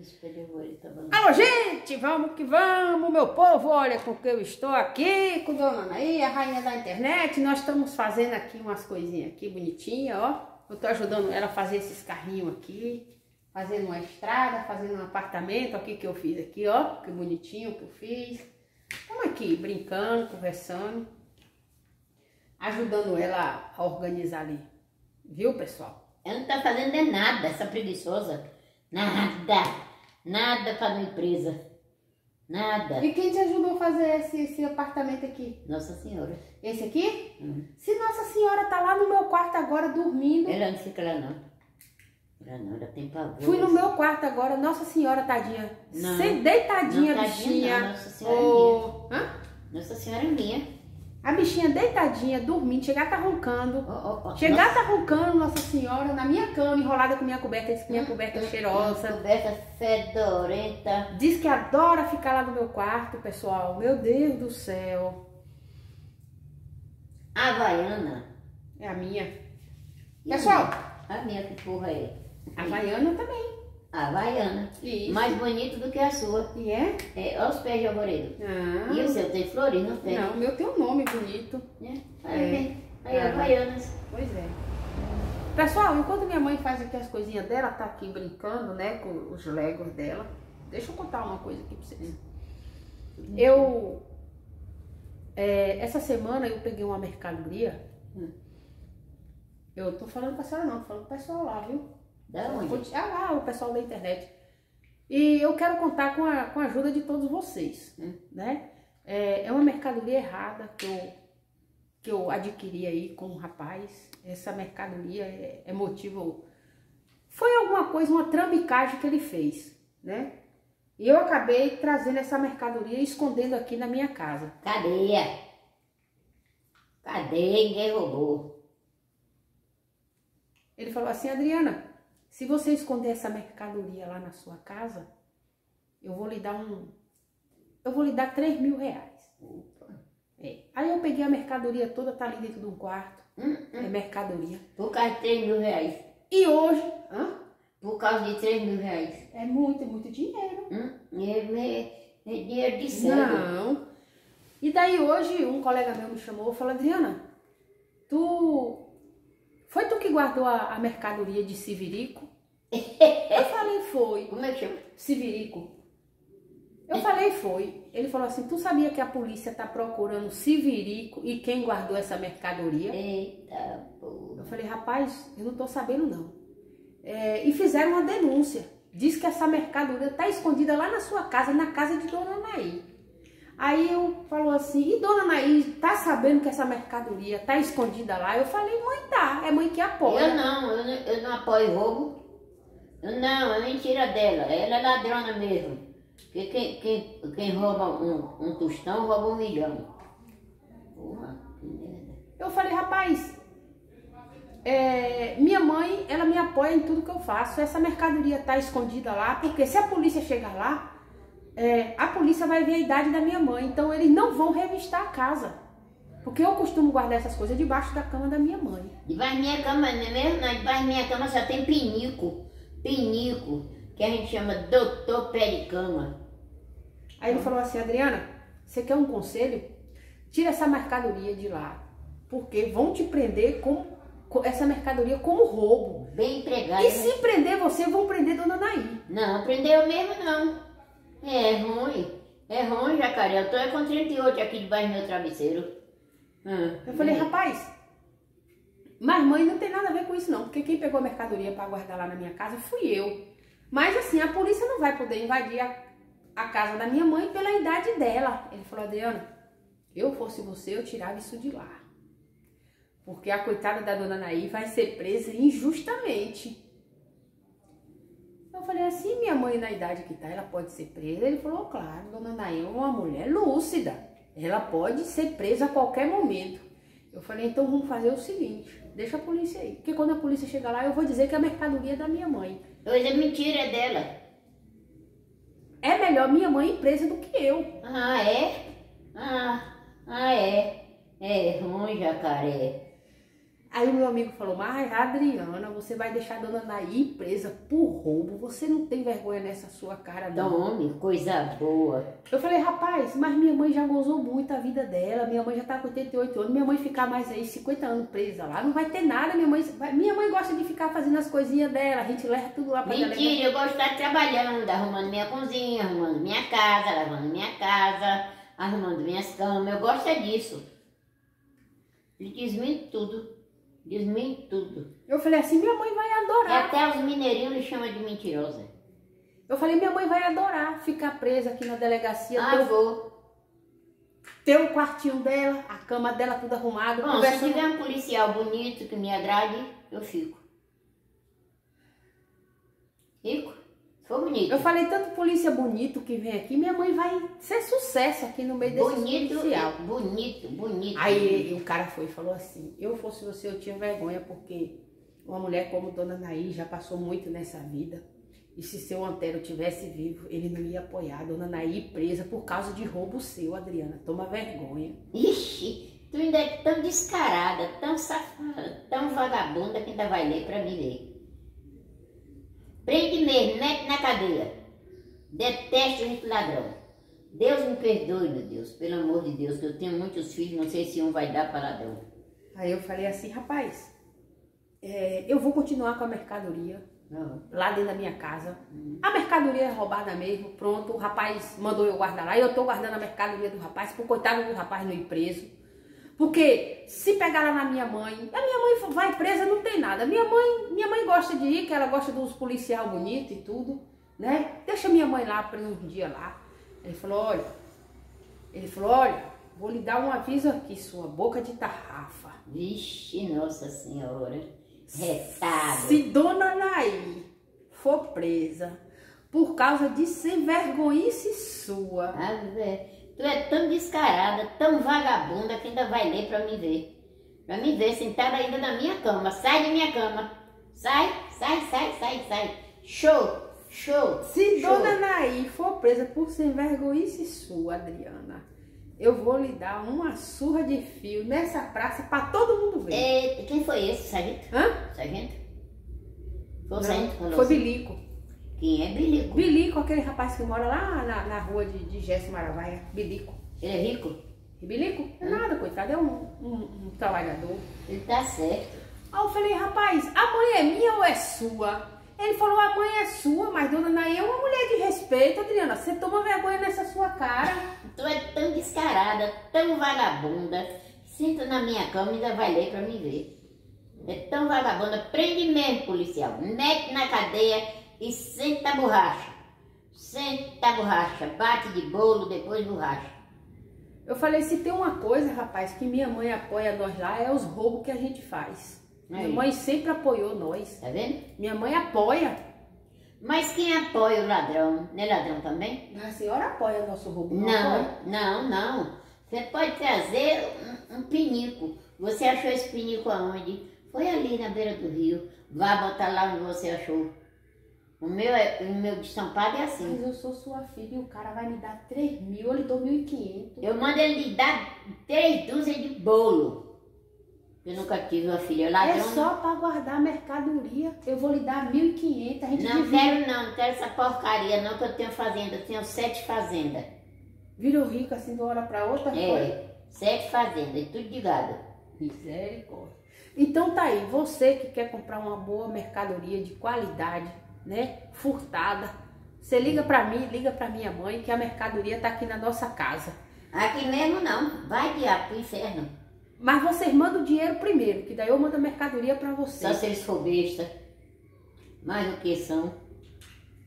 Tá Alô, gente, vamos que vamos, meu povo. Olha, porque eu estou aqui com Dona Anaí, a rainha da internet. Nós estamos fazendo aqui umas coisinhas aqui bonitinhas, ó. Eu tô ajudando ela a fazer esses carrinhos aqui, fazendo uma estrada, fazendo um apartamento. Aqui que eu fiz aqui, ó. Que bonitinho que eu fiz. Estamos aqui brincando, conversando, ajudando ela a organizar ali. Viu, pessoal? Ela não tá fazendo de nada, essa preguiçosa. Nada. Nada para a empresa. Nada. E quem te ajudou a fazer esse, esse apartamento aqui? Nossa Senhora. Esse aqui? Hum. Se Nossa Senhora tá lá no meu quarto agora dormindo. Ela não fica lá não. Ela não, ela tem pavor. Fui no meu quarto agora, Nossa Senhora, tadinha. Não. Sem deitadinha, não, tadinha, bichinha. Não, Nossa Senhora oh. é minha. Hã? Nossa Senhora é minha. A bichinha deitadinha, dormindo, chegar tá roncando. Oh, oh, oh. Chegar tá roncando, Nossa Senhora, na minha cama, enrolada com minha coberta, diz que minha coberta é cheirosa. Coberta fedorenta. Diz que adora ficar lá no meu quarto, pessoal. Meu Deus do céu. Havaiana. É a minha. E pessoal. A minha que porra é? Havaiana também. Havaiana. Isso. Mais bonito do que a sua. E é? É, olha os pés de arvoredo. Ah. E o seu tem flores, não tem? Não, o meu tem um nome bonito. É. Aí, é. aí ah. Havaianas. Pois é. Pessoal, enquanto minha mãe faz aqui as coisinhas dela, tá aqui brincando, né, com os legos dela. Deixa eu contar uma coisa aqui pra vocês. Eu, é, essa semana eu peguei uma mercadoria. Hum. Eu tô falando pra senhora não, tô falando pro pessoal lá, viu? Da onde? Ah, lá, o pessoal da internet. E eu quero contar com a, com a ajuda de todos vocês, né? É, é uma mercadoria errada que eu, que eu adquiri aí com um rapaz. Essa mercadoria é, é motivo... Foi alguma coisa, uma trambicagem que ele fez, né? E eu acabei trazendo essa mercadoria e escondendo aqui na minha casa. Cadeia! Cadê? Ninguém roubou. Ele falou assim, Adriana, se você esconder essa mercadoria lá na sua casa, eu vou lhe dar um. Eu vou lhe dar 3 mil reais. É. Aí eu peguei a mercadoria toda, tá ali dentro de um quarto. Hum, hum. É mercadoria. Por causa de 3 mil reais. E hoje. Hã? Por causa de 3 mil reais. É muito, é muito dinheiro. Hum, é, é, é dinheiro de cego. Não. E daí hoje um colega meu me chamou e falou, Adriana, tu foi tu que guardou a, a mercadoria de Sivirico? Eu falei, foi. Como é que chama? Sivirico. Eu falei, foi. Ele falou assim, tu sabia que a polícia tá procurando Sivirico e quem guardou essa mercadoria? Eita porra. Eu falei, rapaz, eu não tô sabendo não. É, e fizeram uma denúncia. Diz que essa mercadoria tá escondida lá na sua casa, na casa de Dona Naí. Aí eu falou assim, e dona Naí, tá sabendo que essa mercadoria tá escondida lá? Eu falei, mãe, tá, é mãe que apoia. Eu não, eu não, eu não apoio roubo. Não, é mentira dela, ela é ladrona mesmo. Porque quem, quem, quem rouba um, um tostão, rouba um milhão. Porra, que merda. Eu falei, rapaz, é, minha mãe, ela me apoia em tudo que eu faço. Essa mercadoria tá escondida lá, porque se a polícia chegar lá, é, a polícia vai ver a idade da minha mãe, então eles não vão revistar a casa. Porque eu costumo guardar essas coisas debaixo da cama da minha mãe. Debaixo da minha cama, não é mesmo? Debaixo da minha cama só tem pinico. Pinico, que a gente chama doutor pé de cama. Aí ele falou assim, Adriana, você quer um conselho? Tira essa mercadoria de lá. Porque vão te prender com, com essa mercadoria como roubo. Bem empregado. E né? se prender você, vão prender Dona Naí. Não, prendeu mesmo não. É ruim. É ruim, jacaré. Eu tô é com 38 aqui debaixo do meu travesseiro. Ah, eu falei, é. rapaz, mas mãe não tem nada a ver com isso não, porque quem pegou a mercadoria para guardar lá na minha casa fui eu. Mas assim, a polícia não vai poder invadir a, a casa da minha mãe pela idade dela. Ele falou, Adriana, eu fosse você, eu tirava isso de lá. Porque a coitada da dona Naí vai ser presa injustamente. Eu falei assim, minha mãe na idade que tá, ela pode ser presa? Ele falou, claro, dona Naí é uma mulher lúcida. Ela pode ser presa a qualquer momento. Eu falei, então vamos fazer o seguinte, deixa a polícia aí. Porque quando a polícia chegar lá, eu vou dizer que a mercadoria é da minha mãe. Pois é mentira, é dela. É melhor minha mãe presa do que eu. Ah, é? Ah, ah é. É ruim, jacaré. Aí o meu amigo falou, mas Adriana, você vai deixar a dona Naí presa por roubo. Você não tem vergonha nessa sua cara, não. Tome, coisa boa. Eu falei, rapaz, mas minha mãe já gozou muito a vida dela. Minha mãe já tá com 88 anos. Minha mãe ficar mais aí 50 anos presa lá, não vai ter nada. Minha mãe, minha mãe gosta de ficar fazendo as coisinhas dela. A gente leva tudo lá pra Mentira, eu gosto de estar trabalhando, arrumando minha cozinha, arrumando minha casa, lavando minha casa, arrumando minhas camas. Eu gosto é disso. Ele desmente tudo. Desmente tudo. Eu falei assim, minha mãe vai adorar. Até os mineirinhos lhe chamam de mentirosa. Eu falei, minha mãe vai adorar ficar presa aqui na delegacia. Ah, vou. Ter o quartinho dela, a cama dela tudo arrumado. Bom, se tiver um policial bonito que me agrade, eu fico. Fico. Foi bonito. Eu falei, tanto polícia bonito que vem aqui, minha mãe vai ser sucesso aqui no meio desse bonito, policial. Bonito, bonito. Aí o cara foi e falou assim, eu fosse você, eu tinha vergonha, porque uma mulher como Dona Naí já passou muito nessa vida. E se seu Antero tivesse vivo, ele não ia apoiar a Dona Naí presa por causa de roubo seu, Adriana. Toma vergonha. Ixi, tu ainda é tão descarada, tão safada, tão vagabunda que ainda vai ler pra me ler. Prende mesmo, mete na cadeia. Deteste gente ladrão. Deus me perdoe, meu Deus, pelo amor de Deus, que eu tenho muitos filhos, não sei se um vai dar para ladrão. Aí eu falei assim, rapaz, é, eu vou continuar com a mercadoria uhum. lá dentro da minha casa. Uhum. A mercadoria é roubada mesmo, pronto, o rapaz mandou eu guardar lá, e eu tô guardando a mercadoria do rapaz, por coitado do rapaz não ir preso. Porque se pegar lá na minha mãe, a minha mãe vai presa, não tem nada. Minha mãe, minha mãe gosta de ir, que ela gosta dos policial bonito e tudo, né? Deixa minha mãe lá para um dia lá. Ele falou, olha, ele falou, olha, vou lhe dar um aviso aqui, sua boca de tarrafa. Vixe, Nossa Senhora, retado. Se Dona Naí for presa por causa de sem vergonhice sua. Ah, é. Tu é tão descarada, tão vagabunda que ainda vai ler pra me ver. Pra me ver sentada ainda na minha cama. Sai da minha cama. Sai, sai, sai, sai, sai. Show, show. Se show. Dona Naí for presa por sem vergonhice sua, Adriana, eu vou lhe dar uma surra de fio nessa praça pra todo mundo ver. É, quem foi esse, sargento? Hã? Sargento? Foi o sargento? Foi Bilico. Quem é Bilico? Bilico, aquele rapaz que mora lá na, na rua de, de Gesso Maravaia. Bilico. Ele é rico? Bilico? É nada, coitado, é um, um, um, trabalhador. Ele tá certo. Aí eu falei, rapaz, a mãe é minha ou é sua? Ele falou, a mãe é sua, mas dona Naí é uma mulher de respeito, Adriana. Você toma vergonha nessa sua cara. tu é tão descarada, tão vagabunda. Senta na minha cama e ainda vai ler pra me ver. É tão vagabunda. Prende mesmo, policial. Mete na cadeia e senta a borracha. Senta a borracha, bate de bolo, depois borracha. Eu falei, se tem uma coisa, rapaz, que minha mãe apoia nós lá, é os roubos que a gente faz. É minha mãe sempre apoiou nós. Tá vendo? Minha mãe apoia. Mas quem apoia o ladrão? Não é ladrão também? A senhora apoia nosso roubo? Não, não, não, não. Você pode trazer um, um pinico. Você achou esse pinico aonde? Foi ali na beira do rio. Vá botar lá onde você achou. O meu, é, o meu de São Paulo é assim. Mas eu sou sua filha e o cara vai me dar 3 mil, eu lhe dou 1.500. Eu mando ele lhe dar 3 dúzias de bolo. Eu nunca tive uma filha ladrão. É só para guardar a mercadoria. Eu vou lhe dar 1.500. A gente não divide. quero não, não quero essa porcaria não, que eu tenho fazenda. Eu tenho sete fazendas. Virou rico assim de uma hora para outra? É, foi? sete fazendas e tudo de gado. Misericórdia. Então tá aí, você que quer comprar uma boa mercadoria de qualidade, né, furtada. Você liga para mim, liga para minha mãe que a mercadoria tá aqui na nossa casa. Aqui mesmo não, vai diabo pro inferno. Mas vocês mandam o dinheiro primeiro, que daí eu mando a mercadoria para vocês. Só se eles for besta, mais do que são,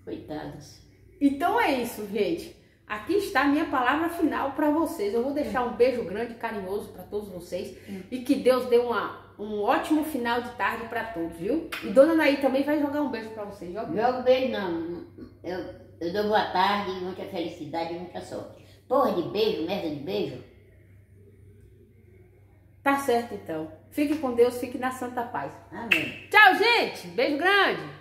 coitados. Então é isso, gente. Aqui está a minha palavra final para vocês. Eu vou deixar um beijo grande carinhoso para todos vocês hum. e que Deus dê uma um ótimo final de tarde para todos, viu? E Dona Naí também vai jogar um beijo para vocês. Joga. Jogo beijo não. Eu, eu dou boa tarde, muita felicidade e muita sorte. Porra de beijo, merda de beijo. Tá certo então. Fique com Deus, fique na santa paz. Amém. Tchau, gente. Beijo grande.